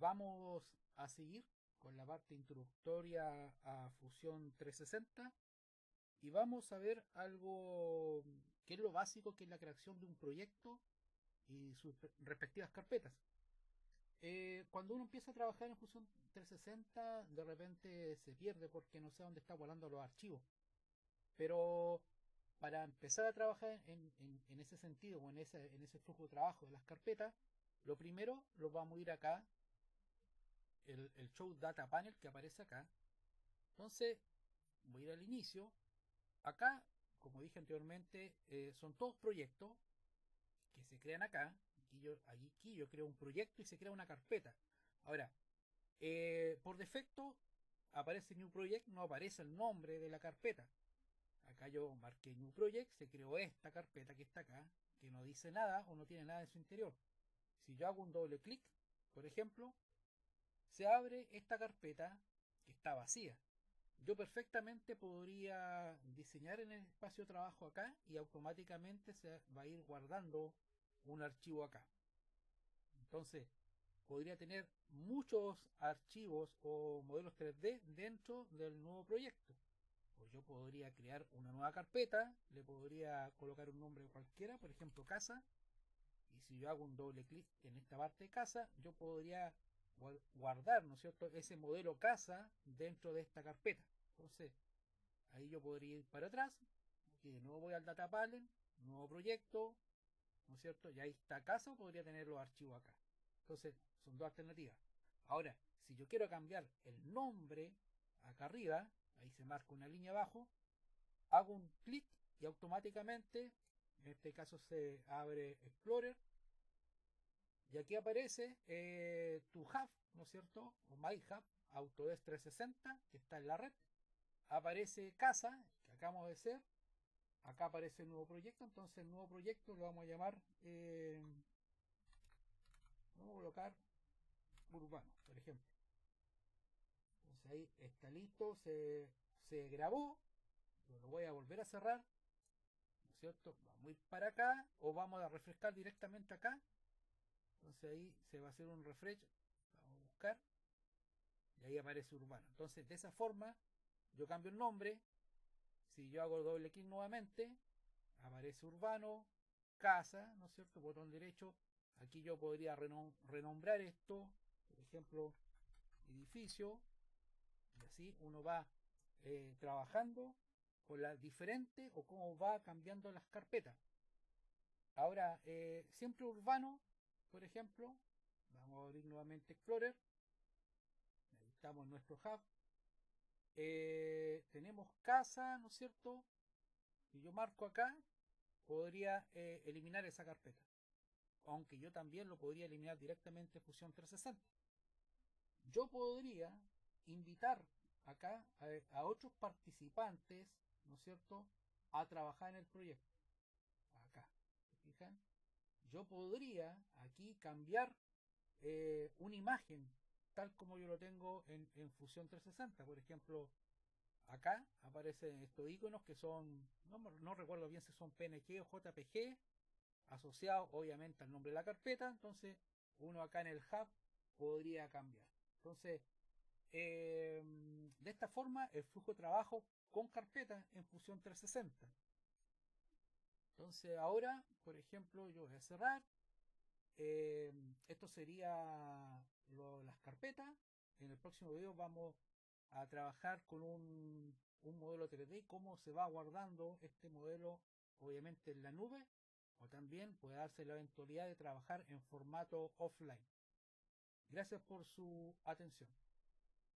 vamos a seguir con la parte introductoria a Fusión 360 y vamos a ver algo que es lo básico que es la creación de un proyecto y sus respectivas carpetas. Eh, cuando uno empieza a trabajar en Fusión 360 de repente se pierde porque no sé dónde está volando los archivos. Pero para empezar a trabajar en, ese sentido o en ese, en ese flujo de trabajo de las carpetas, lo primero lo vamos a ir acá, el, el show data panel que aparece acá. Entonces voy a ir al inicio. Acá, como dije anteriormente, eh, son todos proyectos que se crean acá. Aquí yo, aquí yo creo un proyecto y se crea una carpeta. Ahora, eh, por defecto aparece New Project, no aparece el nombre de la carpeta. Acá yo marqué New Project, se creó esta carpeta que está acá, que no dice nada o no tiene nada en su interior. Si yo hago un doble clic, por ejemplo, se abre esta carpeta que está vacía. Yo perfectamente podría diseñar en el espacio de trabajo acá y automáticamente se va a ir guardando un archivo acá. Entonces, podría tener muchos archivos o modelos 3D dentro del nuevo proyecto. Pues yo podría crear una nueva carpeta, le podría colocar un nombre cualquiera, por ejemplo casa, y si yo hago un doble clic en esta parte de casa, yo podría guardar, ¿no es cierto?, ese modelo casa dentro de esta carpeta. Entonces, ahí yo podría ir para atrás, y de nuevo voy al data panel, nuevo proyecto, ¿no es cierto? Y ahí está casa, podría tener los archivos acá. Entonces, son dos alternativas. Ahora, si yo quiero cambiar el nombre acá arriba, ahí se marca una línea abajo, hago un clic y automáticamente, en este caso se abre Explorer, y aquí aparece eh, tu hub, ¿no es cierto? O My Hub Autodesk 360, que está en la red. Aparece casa, que acabamos de ser. Acá aparece el nuevo proyecto, entonces el nuevo proyecto lo vamos a llamar eh, vamos a colocar urbano, por ejemplo. Entonces ahí está listo, se, se grabó, lo voy a volver a cerrar, ¿no es cierto? Vamos a ir para acá o vamos a refrescar directamente acá. Entonces ahí se va a hacer un refresh, y ahí aparece urbano. Entonces de esa forma yo cambio el nombre, si yo hago doble clic nuevamente, aparece urbano, casa, ¿no es cierto? Botón derecho, Aquí yo podría renombrar esto, por ejemplo, edificio, y así uno va eh, trabajando con la diferente o cómo va cambiando las carpetas. Ahora, eh, siempre urbano, por ejemplo, vamos a abrir nuevamente Explorer, estamos en nuestro hub, eh, tenemos casa, ¿no es cierto? Si yo marco acá, podría eliminar esa carpeta aunque yo también lo podría eliminar directamente Fusión 360. Yo podría invitar acá a, otros participantes, ¿no es cierto?, a trabajar en el proyecto. Acá, ¿se fijan? Yo podría aquí cambiar eh, una imagen tal como yo lo tengo en, en, Fusión 360. Por ejemplo, acá aparecen estos iconos que son, no, no recuerdo bien si son PNG o JPG, asociado obviamente al nombre de la carpeta, entonces uno acá en el hub podría cambiar. Entonces, eh, de esta forma el flujo de trabajo con carpeta en Fusión 360. Entonces ahora, por ejemplo, yo voy a cerrar. Eh, esto sería las carpetas. En el próximo video vamos a trabajar con un, un modelo 3D, cómo se va guardando este modelo, obviamente en la nube o también puede darse la eventualidad de trabajar en formato offline. Gracias por su atención.